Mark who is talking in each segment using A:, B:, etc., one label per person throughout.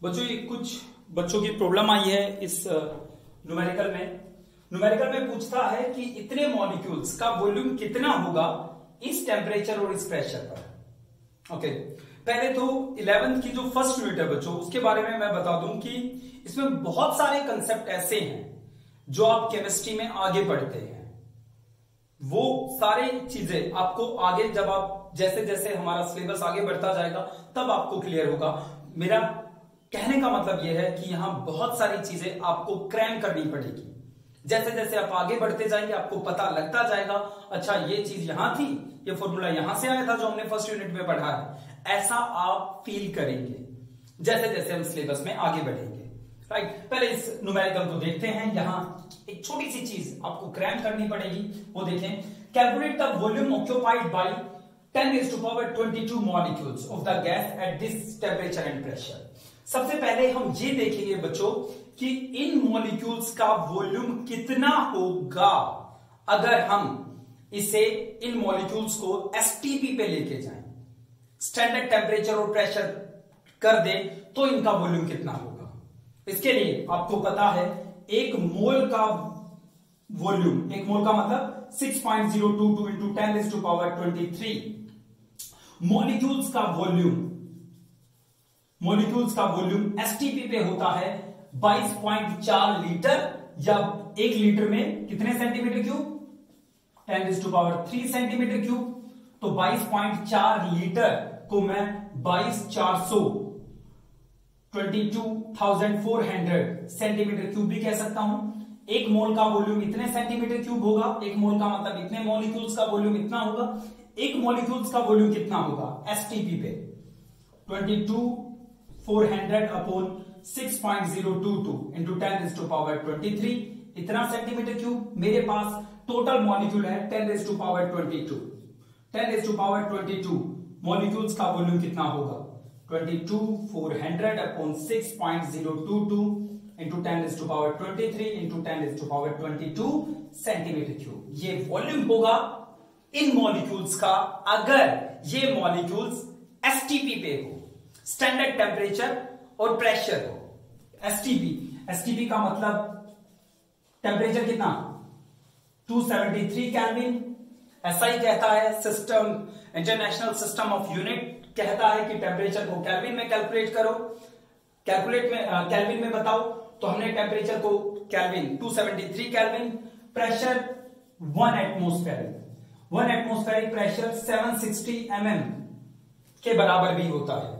A: बच्चों, ये कुछ बच्चों की प्रॉब्लम आई है इस न्यूमेरिकल में। न्यूमेरिकल में पूछता है कि इतने मॉलिक्यूल्स का वॉल्यूम कितना होगा इस टेम्परेचर और इस प्रेशर पर। ओके पहले तो इलेवेंथ की जो फ़र्स्ट यूनिट है बच्चों, उसके बारे में मैं बता दूँ कि इसमें बहुत सारे कंसेप्ट ऐसे हैं जो आप केमिस्ट्री में आगे पढ़ते हैं। वो सारे चीज़ें आपको आगे, जब आप जैसे जैसे हमारा सिलेबस आगे बढ़ता जाएगा, तब आपको क्लियर होगा। मेरा कहने का मतलब यह है कि यहाँ बहुत सारी चीज़ें आपको क्रैम करनी पड़ेगी। जैसे जैसे आप आगे बढ़ते जाएँगे, आपको पता लगता जाएगा अच्छा ये चीज़ यहाँ थी, ये फॉर्मूला यहाँ से आया था जो हमने फ़र्स्ट यूनिट में पढ़ा है। ऐसा आप फील करेंगे। जैसे जैसे हम सिलेबस में आगे बढ़ेंगे। राइट पहले इस न्यूमेरिकल को देखते हैं। यहाँ एक छोटी सी चीज़ आपको क्रैम करनी पड़ेगी। वो देखें। Calculate the volume occupied by 10 raised to power 22 molecules of the gas at this temperature and pressure. सबसे पहले हम ये देखेंगे बच्चों कि इन मॉलिक्यूल्स का वॉल्यूम कितना होगा। अगर हम इसे इन मॉलिक्यूल्स को एसटीपी पे लेके जाएँ स्टैंडर्ड टेम्परेचर और प्रेशर कर दें तो इनका वॉल्यूम कितना होगा। इसके लिए आपको पता है, एक मोल का वॉल्यूम एक मोल का मतलब 6.022 point zero two two into ten is to power 23 molecules का वॉल्यूम मॉलिक्यूल्स का वॉल्यूम एसटीपी पे होता है 22.4 लीटर या एक लीटर में कितने centimetre cube? Ten to power three centimetre cube. तो 22.4 लीटर को मैं 22400 22,400 सेंटीमीटर क्यूब भी कह सकता हूँ। एक मोल का वॉल्यूम इतने सेंटीमीटर क्यूब होगा। एक मोल का मतलब इतने मॉलिक्यूल्स का वॉल्यूम इतना होगा। एक मॉलिक्यूल्स का वॉल्यूम कितना होगा एसटीपी पे? 22,400 upon 6.022 into ten to power 23 इतना सेंटीमीटर क्यूब? मेरे पास टोटल मॉलिक्यूल है ten to power 22 ten to power 22 molecules का वॉल्यूम कितना होगा? 22,400 upon 6.022 into 10 is to power 23 into 10 is to power 22 centimetre cube ये वॉल्यूम होगा इन मॉलिक्यूल्स का अगर ये मॉलिक्यूल्स एसटीपी पे हो। स्टैंडर्ड टेम्परेचर और प्रेशर हो एसटीपी एसटीपी का मतलब टेम्परेचर कितना? 273 केल्विन ही कहता है system international system of unit कहता है कि टेम्परेचर को कैलविन में कैलकुलेट करो. कैलकुलेट में कैलविन में बताओ तो हमने टेम्परेचर को kelvin 273 kelvin pressure one atmospheric one atmospheric pressure 760 mm के बराबर भी होता है.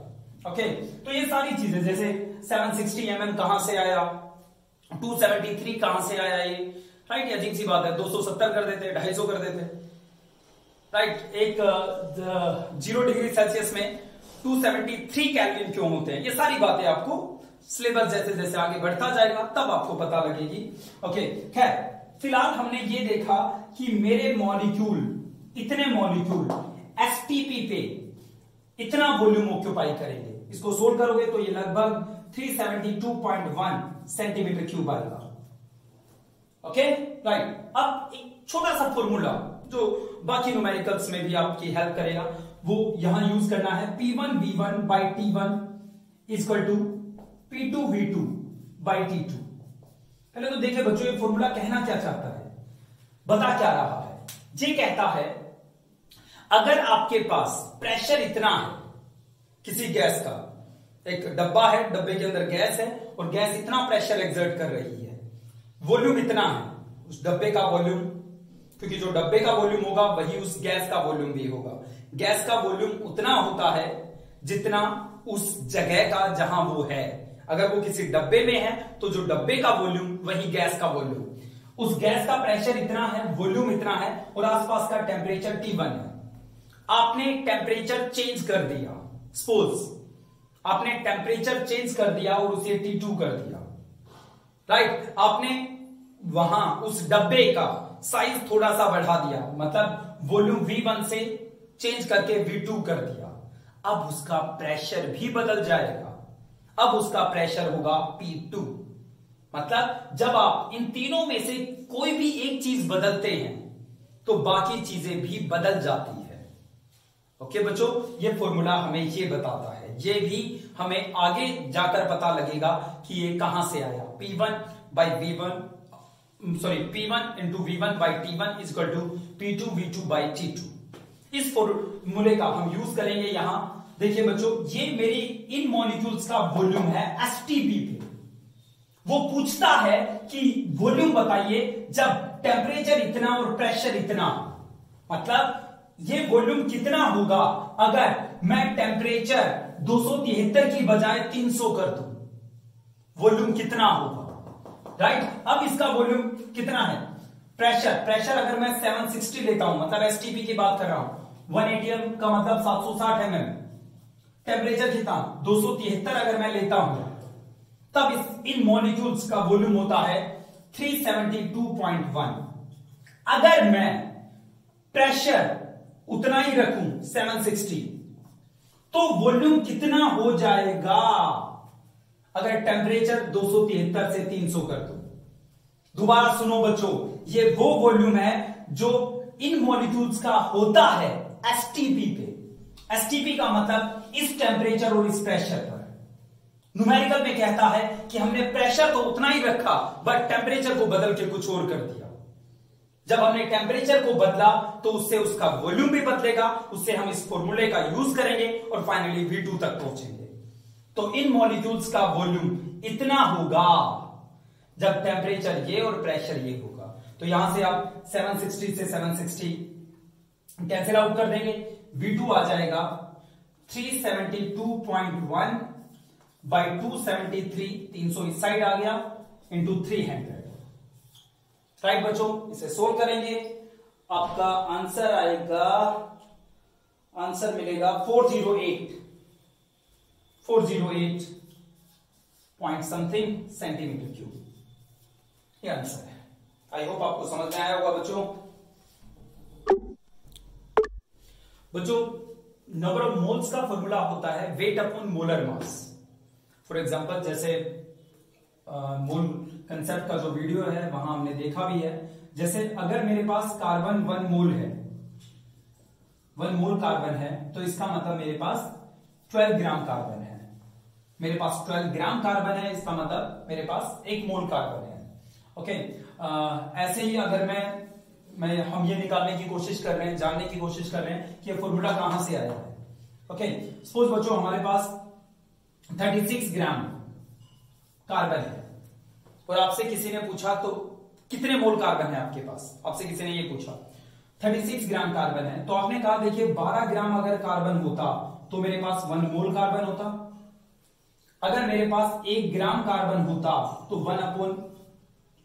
A: ओके तो ये सारी चीज़ें, जैसे 760 सिक्सटी mm कहाँ से आया? 273 कहाँ से आया ये? राइट अजीब सी बात है। 270 कर देते 250 कर देते। राइट एक ज़ीरो डिग्री सेल्सियस में 273 कैलविन क्यों होते हैं? ये सारी बातें आपको सिलेबस जैसे जैसे आगे बढ़ता जाएगा, तब आपको पता लगेगी। ओके खैर, फ़िलहाल हमने ये देखा कि मेरे मॉलिक्यूल इतने मॉलिक्यूल एसटीपी पे इतना वॉल्यूम ऑक्यूपाई करेंगे। इसको सोल्व करोगे तो ये लगभग 372.1 सेंटीमीटर क्यूब आएगा ओके राइट अब एक छोटा सा फॉर्मूला जो बाकी न्यूमेरिकल्स में भी आपकी हेल्प करेगा, वो यहाँ यूज़ करना है। P1 one B one by T one equal to P two V two by T two पहले तो देखिए बच्चों, ये फॉर्मूला कहना क्या चाहता है? बता क्या रहा है? ये कहता है, अगर आपके पास प्रेशर इतना है किसी गैस का। एक डब्बा है, डब्बे के अंदर गैस है और गैस इतना प्रेशर एग्जर्ट कर रही है। वॉल्यूम इतना है, उस डब्बे का वॉल्यूम क्योंकि जो डब्बे का वॉल्यूम होगा, वही उस गैस का वॉल्यूम भी होगा। गैस का वॉल्यूम उतना होता है जितना उस जगह का जहाँ वो है। अगर वो किसी डब्बे में है तो जो डब्बे का वॉल्यूम वही गैस का वॉल्यूम उस गैस का प्रेशर इतना है वॉल्यूम इतना है और आसपास का टेम्परेचर टी वन है। आपने टेम्परेचर चेंज कर दिया। सपोज़ आपने टेम्परेचर चेंज कर दिया और उसे टी टू कर दिया। राइट आपने वहाँ, उस डब्बे का साइज़ थोड़ा सा बढ़ा दिया। मतलब वॉल्यूम V1 से चेंज करके V2 कर दिया। अब उसका प्रेशर भी बदल जाएगा। अब उसका प्रेशर होगा P2 मतलब जब आप इन तीनों में से कोई भी एक चीज़ बदलते हैं तो बाकी चीज़ें भी बदल जाती ओके बच्चों, ये फॉर्मूला हमें ये बताता है। ये भी हमें आगे जाकर पता लगेगा कि ये कहाँ से आया। P1 one by V one sorry P1 one into V one by T one equal to P two V two by T two इस फॉर्मूले का हम यूज़ करेंगे यहाँ। देखिए बच्चों, ये मेरी इन मॉलिक्यूल्स का वॉल्यूम है एसटीपी पे। वो पूछता है कि वॉल्यूम बताइए जब टेम्परेचर इतना और प्रेशर इतना। मतलब ये वॉल्यूम कितना होगा अगर मैं टेम्परेचर दो सौ तिहत्तर की बजाय 300 कर दू? वॉल्यूम कितना होगा? राइट अब इसका वॉल्यूम कितना है? प्रेशर प्रेशर अगर मैं 760 लेता हूँ मतलब एसटीपी की बात कर रहा हूँ 180 एटीएम का मतलब 760 एम एम टेम्परेचर कितना? दो सौ तिहत्तर अगर मैं लेता हूँ, तब इस, इन मॉलिक्यूल्स का वॉल्यूम होता है 372.1 अगर मैं प्रेशर उतना ही रखूँ 760 तो वॉल्यूम कितना हो जाएगा? अगर टेम्परेचर दो सौ तिहत्तर से 300 कर दो। दोबारा सुनो बच्चों, ये वो वॉल्यूम है जो इन मॉलिक्यूल्स का होता है एसटीपी पे। एसटीपी का मतलब इस टेम्परेचर और इस प्रेशर पर। न्यूमेरिकल में कहता है कि हमने प्रेशर तो उतना ही रखा बट टेम्परेचर को बदल के कुछ और कर दिया। जब हमने टेम्परेचर को बदला तो उससे उसका वॉल्यूम भी बदलेगा, उससे हम इस फॉर्मूले का यूज़ करेंगे और फाइनली V2 तक पहुँचेंगे। तो इन मॉलिक्यूल्स का वॉल्यूम इतना होगा, जब टेम्परेचर ये और प्रेशर ये होगा। तो यहाँ से आप 760 से 760 कैंसिल आउट कर देंगे। V2 आ जाएगा 372.1 बाई 273 300 इस साइड आ गया इंटू 300 राइट बच्चों, इसे सोल्व करेंगे। आपका आंसर आएगा आंसर मिलेगा 408 408 पॉइंट समथिंग सेंटीमीटर क्यूब ये आंसर है। आई होप आपको समझ में आया होगा, बच्चों। बच्चों नंबर ऑफ़ मोल्स का फॉर्मूला होता है weight upon molar mass for example जैसे मोल कंसेप्ट का जो वीडियो है वहाँ हमने देखा भी है। जैसे अगर मेरे पास कार्बन वन मोल है वन मोल कार्बन है तो इसका मतलब मेरे पास 12 ग्राम कार्बन है। मेरे पास 12 ग्राम कार्बन है इसका मतलब मेरे पास एक मोल कार्बन है। ओके आ, ऐसे ही अगर मैं मैं हम ये निकालने की कोशिश कर रहे हैं जानने की कोशिश कर रहे हैं कि फॉर्मूला कहाँ से आया है। ओके सपोज़ बच्चों हमारे पास 36 ग्राम कार्बन है। और आपसे किसी ने पूछा तो कितने मोल कार्बन है आपके पास? आपसे किसी ने ये पूछा 36 ग्राम कार्बन है। तो आपने कहा, देखिए 12 ग्राम अगर कार्बन होता तो मेरे पास वन मोल कार्बन होता। अगर मेरे पास एक ग्राम कार्बन होता तो one upon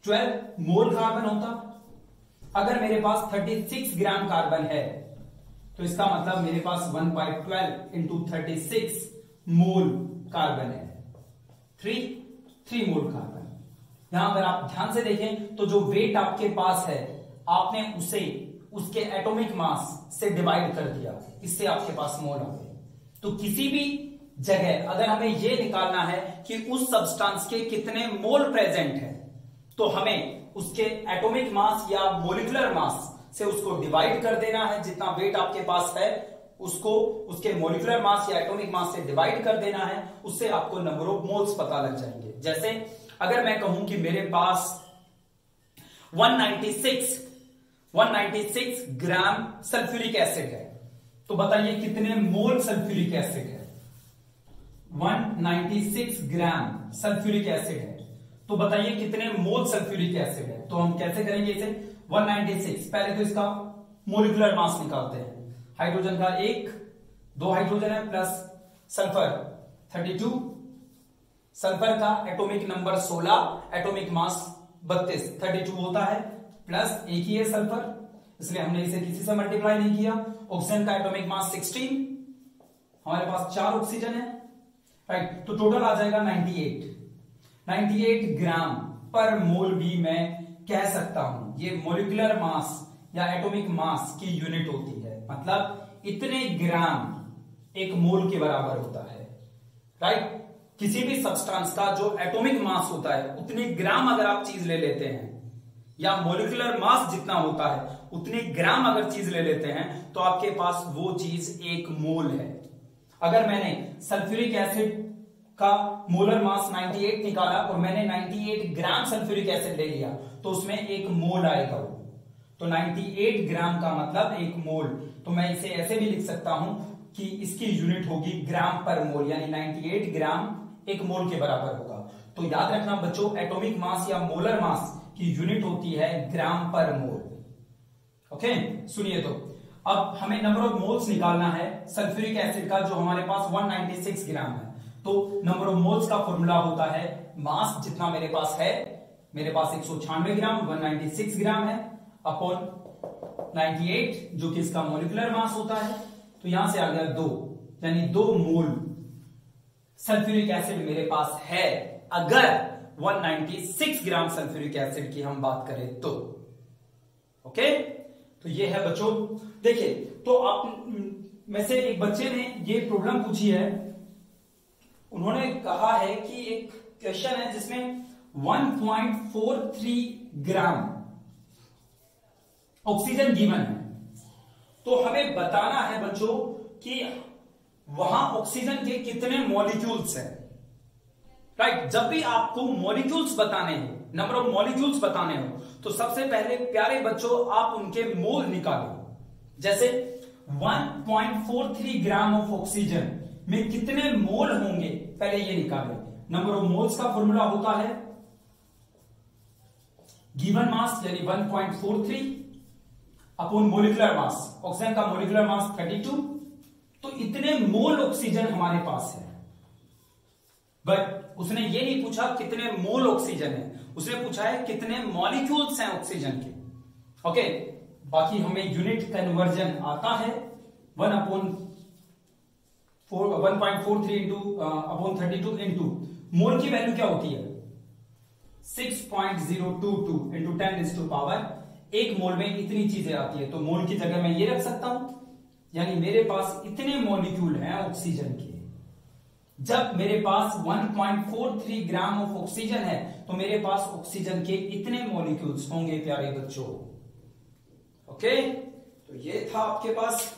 A: twelve mole carbon होता। अगर मेरे पास 36 ग्राम कार्बन है तो इसका मतलब मेरे पास one by twelve into thirty mole carbon है। थ्री थ्री मोल कार्बन यहाँ अगर आप ध्यान से देखें तो जो वेट आपके पास है, आपने उसे, उसके एटॉमिक मास से डिवाइड कर दिया। इससे आपके पास मोल आ गए तो किसी भी जगह अगर हमें यह निकालना है कि उस सब्सटेंस के कितने मोल प्रेजेंट है तो हमें उसके एटॉमिक मास या मोलिकुलर मास से उसको डिवाइड कर देना है। जितना वेट आपके पास है, उसको, उसके मोलिकुलर मास या एटॉमिक मास से डिवाइड कर देना है। उससे आपको नंबर ऑफ़ मोल्स पता लग जाएँगे। जैसे अगर मैं कहूँ कि मेरे पास 196 196 ग्राम सल्फ्यूरिक एसिड है। तो बताइए कितने मोल सल्फ्यूरिक एसिड है? 196 ग्राम सल्फ्यूरिक एसिड है। तो बताइए कितने मोल सल्फ्यूरिक एसिड है? तो हम कैसे करेंगे इसे? 196 पहले तो इसका मोलिकुलर मास निकालते हैं। हाइड्रोजन का एक, दो हाइड्रोजन है प्लस सल्फ़र 32 सल्फ़र का एटॉमिक नंबर 16 एटॉमिक मास 32 32 होता है प्लस एक ही है सल्फ़र इसलिए हमने इसे किसी से मल्टीप्लाई नहीं किया। ऑक्सीजन का एटॉमिक मास 16 हमारे पास चार ऑक्सीजन है राइट तो टोटल आ जाएगा 98 98 ग्राम पर मोल भी मैं कह सकता हूँ, ये मोलिकुलर मास या एटॉमिक मास की यूनिट होती है। मतलब इतने ग्राम एक मोल के बराबर होता है राइट किसी भी सब्सटेंस का जो एटॉमिक मास होता है, उतने ग्राम अगर आप चीज़ ले लेते हैं, या मोलिकुलर मास जितना होता है, उतने ग्राम अगर चीज़ ले लेते हैं तो आपके पास वो चीज़ एक मोल है। अगर मैंने सल्फ्यूरिक एसिड का मोलर मास 98 निकाला और मैंने 98 ग्राम सल्फ्यूरिक एसिड ले लिया तो उसमें एक मोल आएगा वो। तो 98 ग्राम का मतलब एक मोल तो मैं इसे ऐसे भी लिख सकता हूँ कि इसकी यूनिट होगी ग्राम पर मोल यानी 98 ग्राम एक मोल के बराबर होगा। तो याद रखना बच्चों एटॉमिक मास या मोलर मास की यूनिट होती है ग्राम पर मोल ओके सुनिए तो। अब हमें नंबर ऑफ़ मोल्स निकालना है सल्फ्यूरिक एसिड का, जो हमारे पास 196 ग्राम है। तो नंबर ऑफ़ मोल्स का फॉर्मूला होता है मास जितना मेरे पास है, मेरे पास एक सौ छियानवे ग्राम 196 ग्राम है अपॉन 98 जो कि इसका मोलिकुलर मास होता है। तो यहाँ से आ गया दो, यानी दो मोल। सल्फ्यूरिक एसिड मेरे पास है। अगर 196 ग्राम सल्फ्यूरिक एसिड की हम बात करें तो। ओके? तो ये है बच्चों। देखिए तो आप में से एक बच्चे ने ये प्रॉब्लम पूछी है। उन्होंने कहा है कि एक क्वेश्चन है जिसमें 1.43 ग्राम ऑक्सीजन गिवन है। तो हमें बताना है बच्चों कि वहाँ ऑक्सीजन के कितने मॉलिक्यूल्स हैं? राइट जब भी आपको मॉलिक्यूल्स बताने हो नंबर ऑफ़ मॉलिक्यूल्स बताने हो तो सबसे पहले प्यारे बच्चों, आप उनके मोल निकालो। जैसे 1.43 ग्राम ऑफ़ ऑक्सीजन में कितने मोल होंगे? पहले ये निकालें। नंबर ऑफ़ मोल्स का फॉर्मूला होता है गिवन मास यानी 1.43 अपॉन मोलिकुलर मास ऑक्सीजन का मोलिकुलर मास 32 तो इतने मोल ऑक्सीजन हमारे पास है। बट उसने ये नहीं पूछा कितने मोल ऑक्सीजन है। उसने पूछा है कितने मॉलिक्यूल्स हैं ऑक्सीजन के। ओके बाकी हमें यूनिट कन्वर्जन आता है। One upon four one point four three into upon thirty two into mole की वैल्यू क्या होती है? Six point zero two two into ten is to power एक मोल में इतनी चीज़ें आती है। तो मोल की जगह मैं ये रख सकता हूँ। यानी मेरे पास इतने मॉलिक्यूल हैं ऑक्सीजन के। जब मेरे पास 1.43 ग्राम ऑफ़ ऑक्सीजन है तो मेरे पास ऑक्सीजन के इतने मॉलिक्यूल्स होंगे, प्यारे बच्चों। ओके तो ये था आपके पास